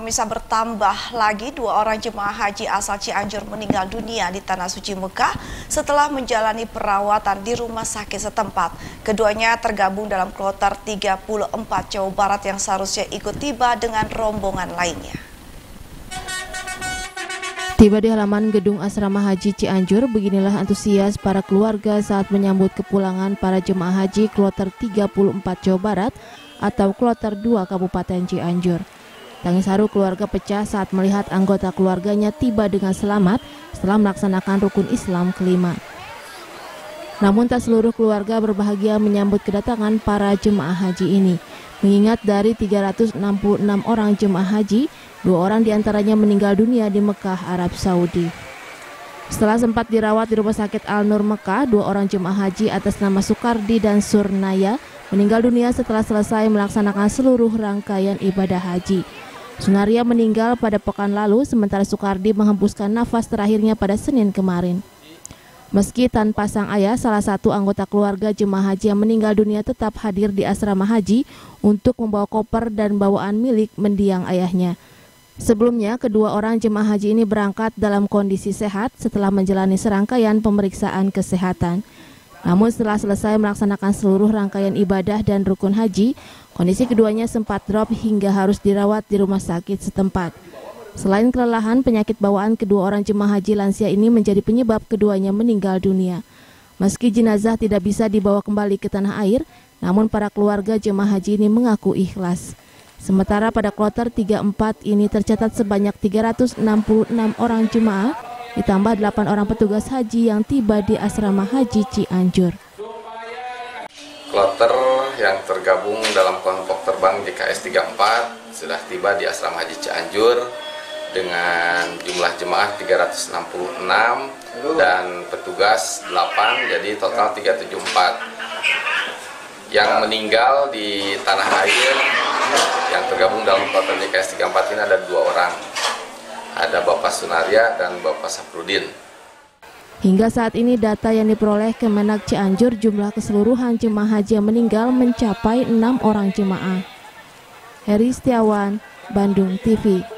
Pemirsa bertambah lagi dua orang jemaah haji asal Cianjur meninggal dunia di Tanah Suci Mekah setelah menjalani perawatan di rumah sakit setempat. Keduanya tergabung dalam kloter 34 Jawa Barat yang seharusnya ikut tiba dengan rombongan lainnya. Tiba di halaman gedung asrama haji Cianjur, beginilah antusias para keluarga saat menyambut kepulangan para jemaah haji kloter 34 Jawa Barat atau kloter 2 Kabupaten Cianjur. Tangis haru keluarga pecah saat melihat anggota keluarganya tiba dengan selamat setelah melaksanakan rukun Islam kelima. Namun tak seluruh keluarga berbahagia menyambut kedatangan para jemaah haji ini. Mengingat dari 366 orang jemaah haji, dua orang di antaranya meninggal dunia di Mekah, Arab Saudi. Setelah sempat dirawat di Rumah Sakit Al-Nur Mekah, dua orang jemaah haji atas nama Sukardi dan Surnaya meninggal dunia setelah selesai melaksanakan seluruh rangkaian ibadah haji. Sunaria meninggal pada pekan lalu sementara Soekardi menghembuskan nafas terakhirnya pada Senin kemarin. Meski tanpa sang ayah, salah satu anggota keluarga jemaah haji yang meninggal dunia tetap hadir di asrama haji untuk membawa koper dan bawaan milik mendiang ayahnya. Sebelumnya, kedua orang jemaah haji ini berangkat dalam kondisi sehat setelah menjalani serangkaian pemeriksaan kesehatan. Namun setelah selesai melaksanakan seluruh rangkaian ibadah dan rukun haji, kondisi keduanya sempat drop hingga harus dirawat di rumah sakit setempat. Selain kelelahan, penyakit bawaan kedua orang jemaah haji lansia ini menjadi penyebab keduanya meninggal dunia. Meski jenazah tidak bisa dibawa kembali ke tanah air, namun para keluarga jemaah haji ini mengaku ikhlas. Sementara pada kloter 34 ini tercatat sebanyak 366 orang jemaah ditambah 8 orang petugas haji yang tiba di asrama haji Cianjur. Kloter yang tergabung dalam kelompok terbang JKS 34 sudah tiba di asrama haji Cianjur dengan jumlah jemaah 366 dan petugas 8 jadi total 374 yang meninggal di tanah air yang tergabung dalam kloter JKS 34 ini ada dua orang ada Bapak Sunaria dan Bapak Saprudin. Hingga saat ini data yang diperoleh Kemenak Cianjur jumlah keseluruhan jemaah haji yang meninggal mencapai enam orang jemaah. Heri Setiawan, Bandung TV.